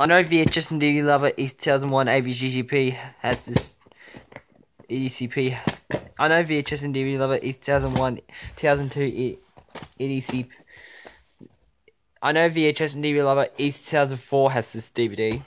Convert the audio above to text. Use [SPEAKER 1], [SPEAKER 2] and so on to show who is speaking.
[SPEAKER 1] I know VHS and DVD Lover East 2001 AVGGP has this EDCP. I know VHS and DVD Lover East 2001 2002 EDCP. I know VHS and DVD Lover East 2004 has this DVD.